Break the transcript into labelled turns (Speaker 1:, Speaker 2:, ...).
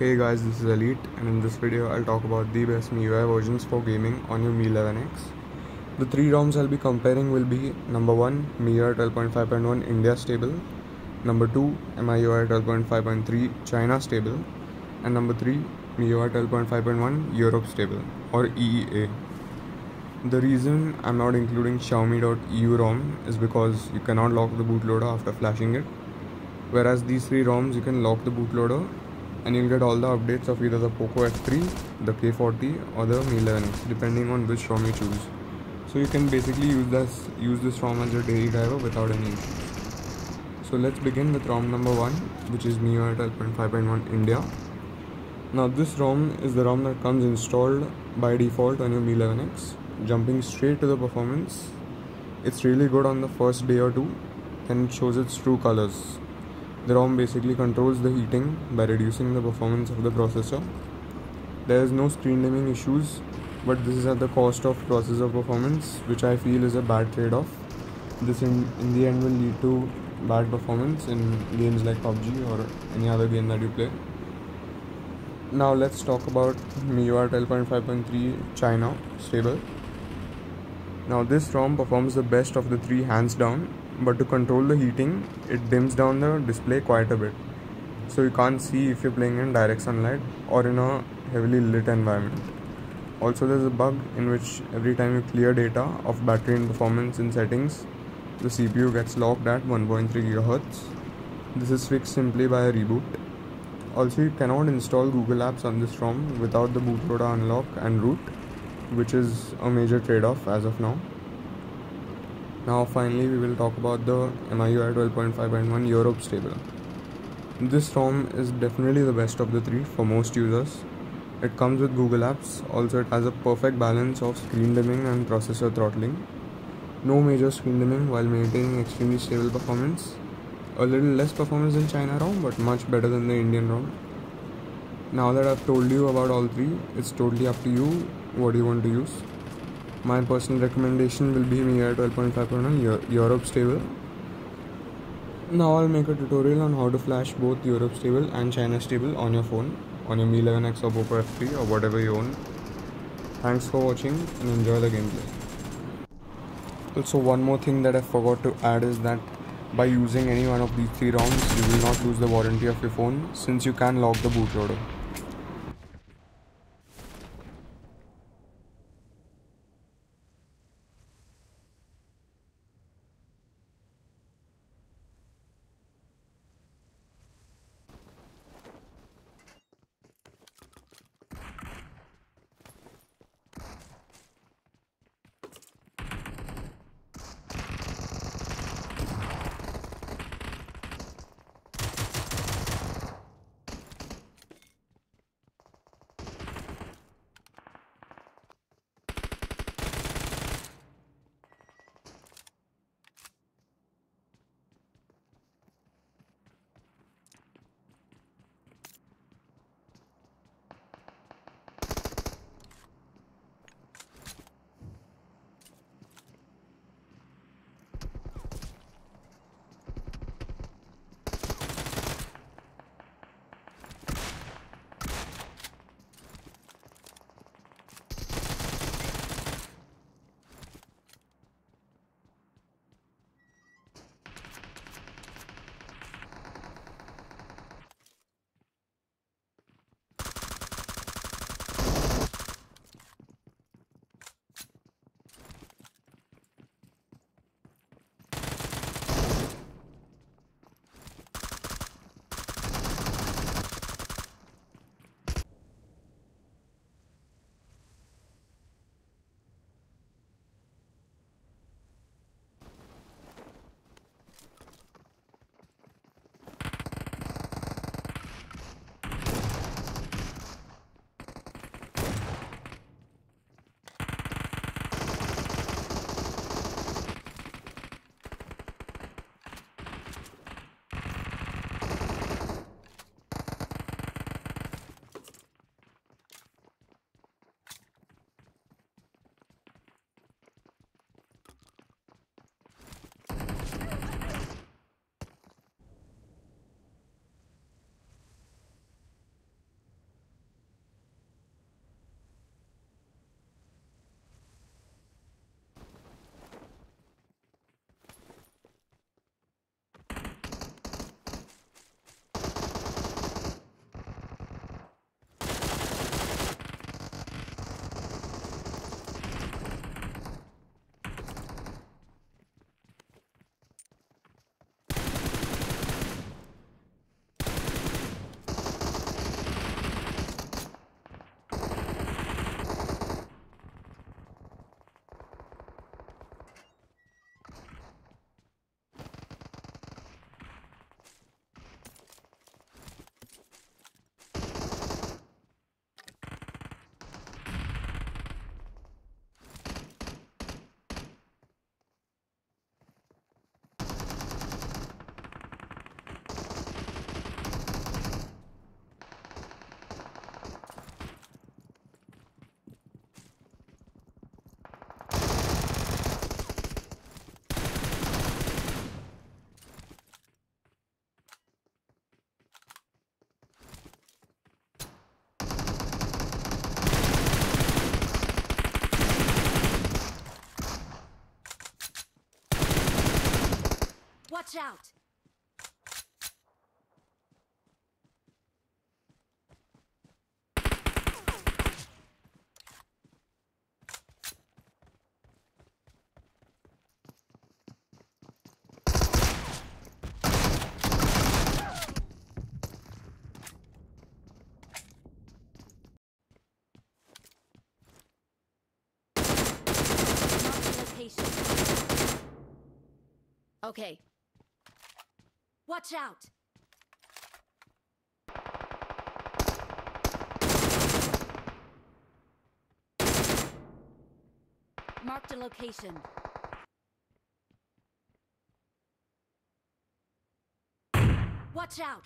Speaker 1: Hey guys, this is Elite and in this video I'll talk about the best MIUI versions for gaming on your Mi 11X. The three ROMs I'll be comparing will be number 1 MIUI 12.5.1 India stable, number 2 MIUI 12.5.3 China stable, and number 3 MIUI 12.5.1 Europe stable or EEA. The reason I'm not including Xiaomi.eu ROM is because you cannot lock the bootloader after flashing it whereas these three ROMs you can lock the bootloader and you'll get all the updates of either the Poco F3, the K40 or the Mi 11X depending on which ROM you choose. So you can basically use this use this ROM as your daily driver without any issues. So let's begin with ROM number 1 which is MIUI 12.5.1 India. Now this ROM is the ROM that comes installed by default on your Mi 11X. Jumping straight to the performance, it's really good on the first day or two and shows its true colors the ROM basically controls the heating by reducing the performance of the processor. There is no screen dimming issues, but this is at the cost of processor performance, which I feel is a bad trade-off. This in, in the end will lead to bad performance in games like PUBG or any other game that you play. Now let's talk about MIUI 12.5.3 China stable. Now this ROM performs the best of the three hands down but to control the heating it dims down the display quite a bit. So you can't see if you're playing in direct sunlight or in a heavily lit environment. Also there's a bug in which every time you clear data of battery and performance in settings the CPU gets locked at 1.3 GHz this is fixed simply by a reboot. Also you cannot install Google Apps on this ROM without the bootloader unlock and root which is a major trade-off as of now now finally we will talk about the MIUI 12.5.1 Europe stable. This ROM is definitely the best of the three for most users. It comes with Google Apps, also it has a perfect balance of screen dimming and processor throttling. No major screen dimming while maintaining extremely stable performance. A little less performance than China ROM but much better than the Indian ROM. Now that I've told you about all three, it's totally up to you what you want to use my personal recommendation will be MIUI 12.5.1 Europe stable. Now I'll make a tutorial on how to flash both Europe stable and China stable on your phone, on your Mi 11X or Poco F3 or whatever you own. Thanks for watching and enjoy the gameplay. Also one more thing that I forgot to add is that by using any one of these three ROMs you will not lose the warranty of your phone since you can lock the bootloader.
Speaker 2: Watch out! Okay. Watch out! Marked a location. Watch out!